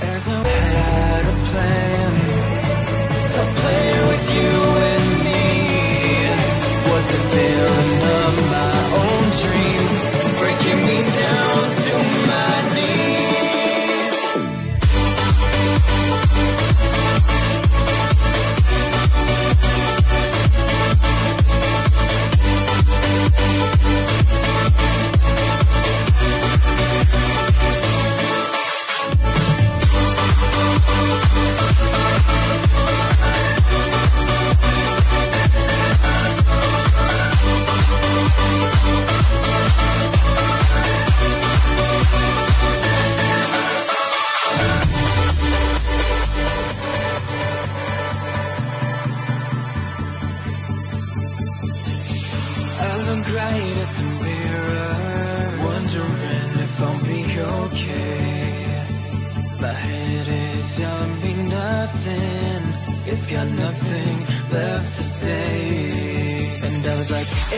There's no had a plan.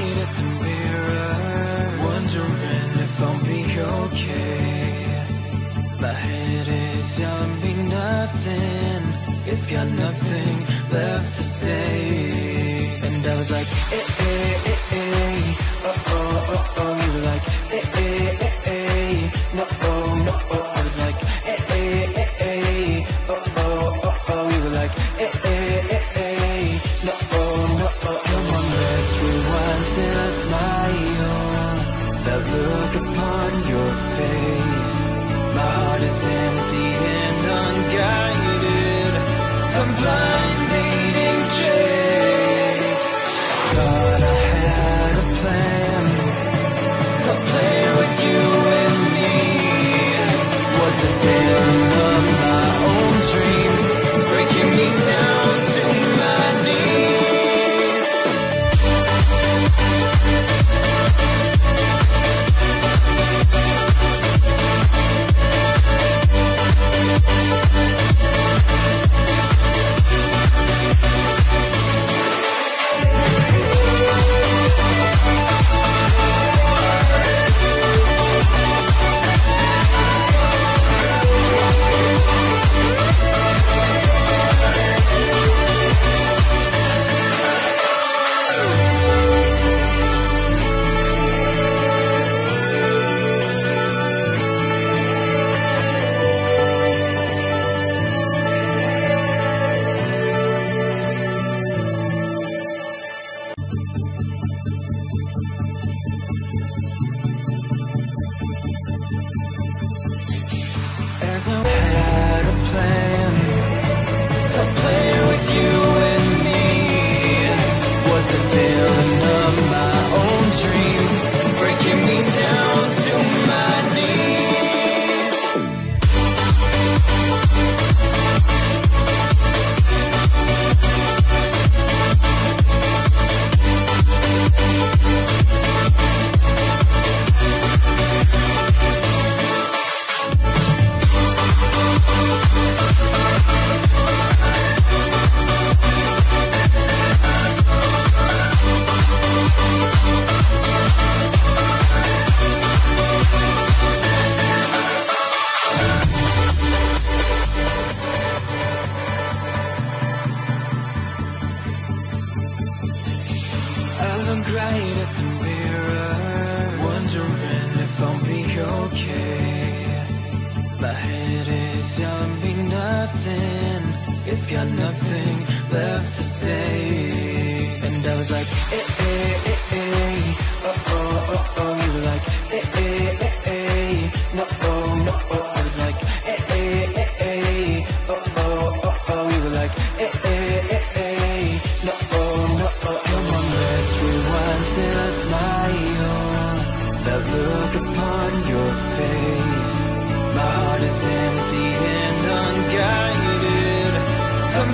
light at the mirror Wondering if I'll be okay. My head is telling me nothing. It's got nothing left to say. And I was like, eh, eh, eh, eh. Oh, oh, oh, oh You were like, eh, eh, eh, eh. No, oh, no, oh I was like, eh, eh, eh, eh. Oh, oh, oh, oh You were like, eh, eh. sin. As I left to say. And I was like, eh, eh, eh, eh, oh, oh, oh, oh. You were like, eh, eh, eh, eh, no, oh, no, oh. I was like, eh, eh, eh, eh, oh, oh, oh, oh. You were like, eh, eh, eh, eh, no, oh, no, oh. Come on, let's rewind till I smile. That look upon your face. My heart is empty and unguided. I'm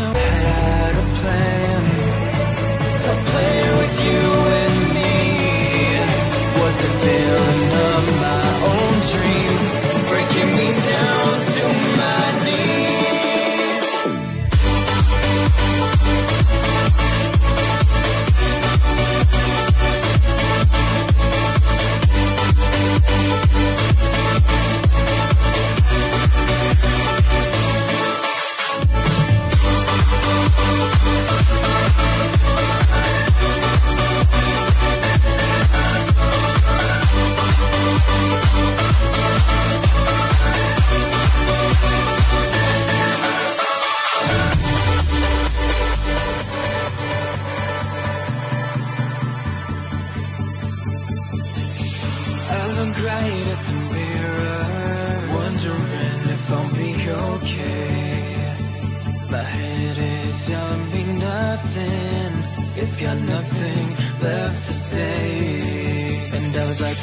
had a plan, right at the mirror, wondering if I'll be okay. My head is telling me nothing, it's got nothing left to say. And I was like,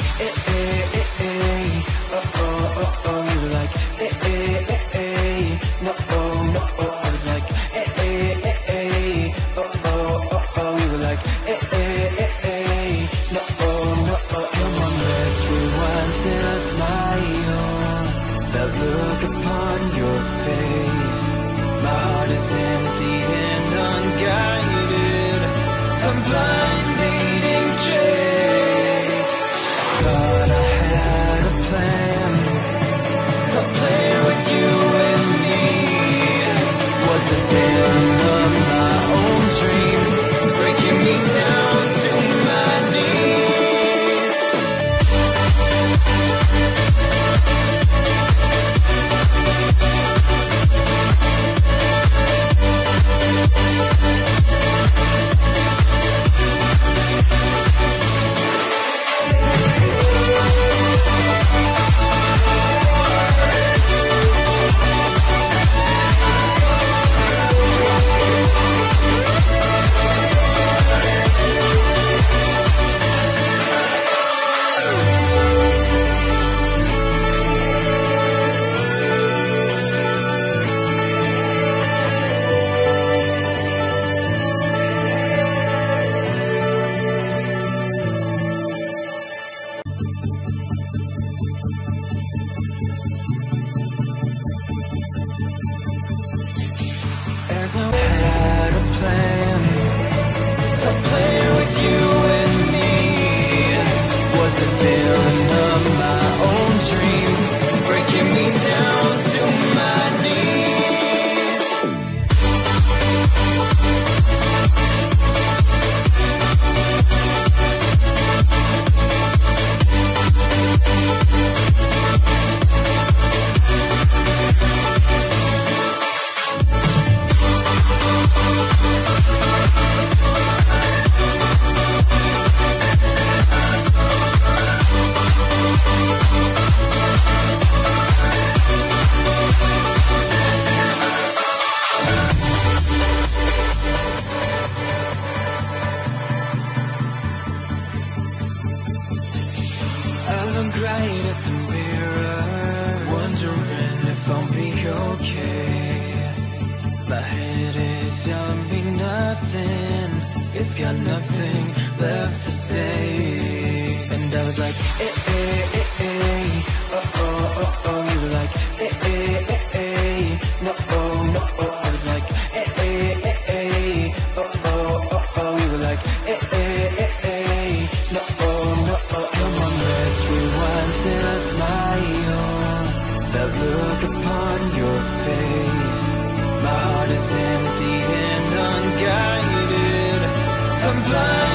it's got nothing left to say. And I was like, eh, eh, eh, eh, oh, oh, oh, oh. You were like, eh, eh, eh, eh, no, oh, no, oh. I was like, eh, eh, eh, eh, oh, oh, oh. You were like, eh, eh, eh, eh, no, oh, no, oh. Come on, let's rewind till I smile. That look upon your face. My heart is empty and unguided. I'm